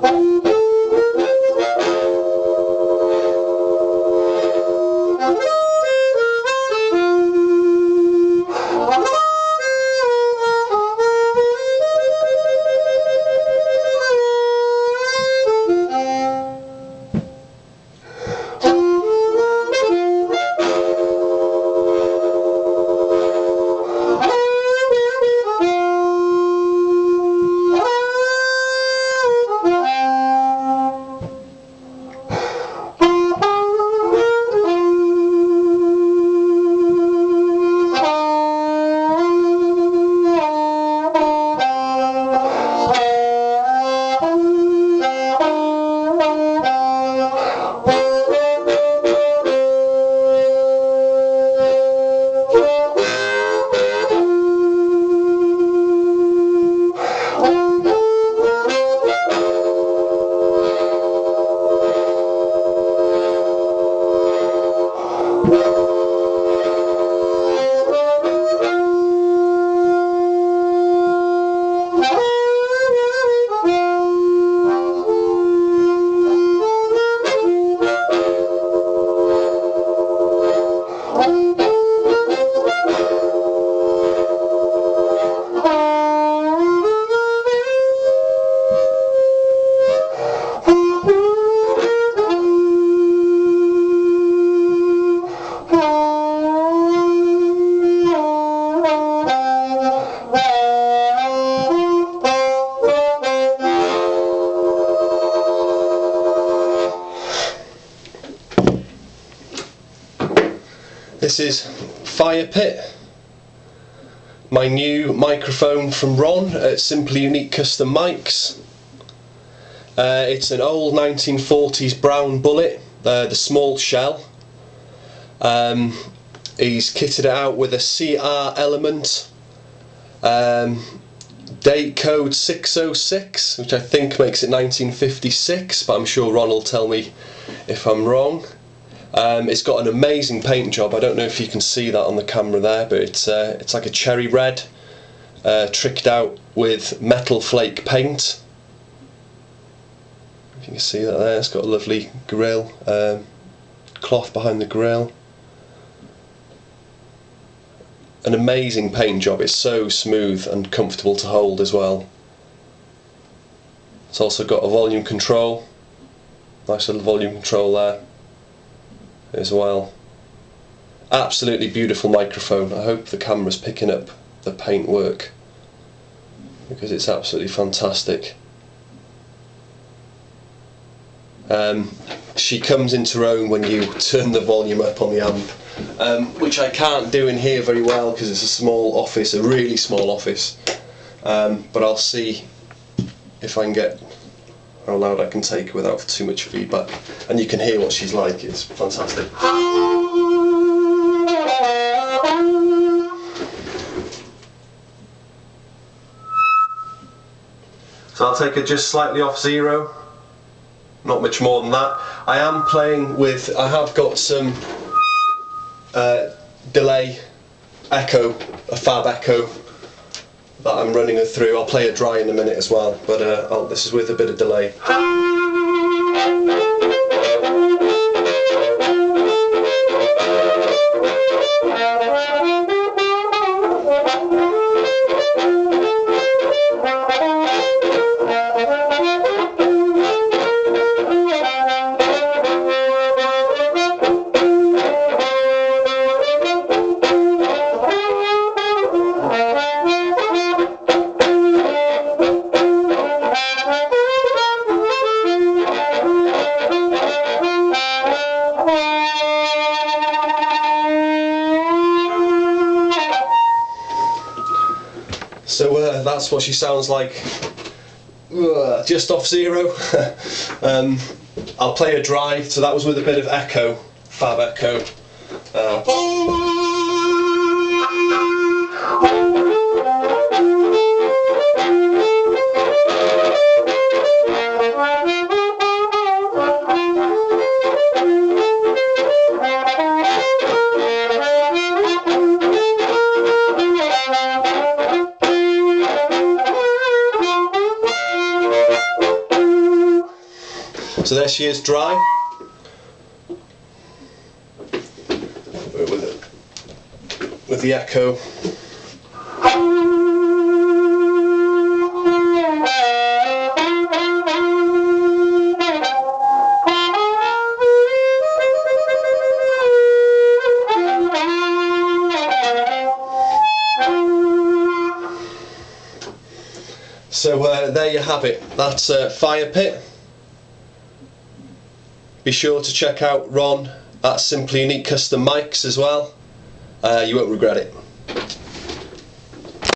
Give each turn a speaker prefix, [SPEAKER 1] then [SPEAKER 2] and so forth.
[SPEAKER 1] Oh. Música This is Fire Pit, my new microphone from Ron at Simply Unique Kustom Mics. Uh, it's an old 1940s brown bullet, uh, the small shell. Um, he's kitted it out with a CR element, um, date code 606, which I think makes it 1956, but I'm sure Ron will tell me if I'm wrong. Um, it's got an amazing paint job. I don't know if you can see that on the camera there, but it's uh, it's like a cherry red, uh, tricked out with metal flake paint. If you can see that there, it's got a lovely grill, um, cloth behind the grill. An amazing paint job. It's so smooth and comfortable to hold as well. It's also got a volume control. Nice little volume control there as well. Absolutely beautiful microphone. I hope the camera's picking up the paint work because it's absolutely fantastic. Um, she comes into her own when you turn the volume up on the amp, um, which I can't do in here very well because it's a small office, a really small office. Um, but I'll see if I can get how loud I can take without too much feedback. And you can hear what she's like, it's fantastic. So I'll take it just slightly off zero, not much more than that. I am playing with, I have got some uh, delay echo, a fab echo that I'm running her through. I'll play it dry in a minute as well, but uh, this is with a bit of delay. So uh, that's what she sounds like just off zero. um, I'll play a dry, so that was with a bit of echo, fab echo. Uh, So there she is dry. With, it, with the echo. So uh, there you have it. That's uh, Fire Pit. Be sure to check out Ron at Simply Unique Kustom Mics as well. Uh, you won't regret it.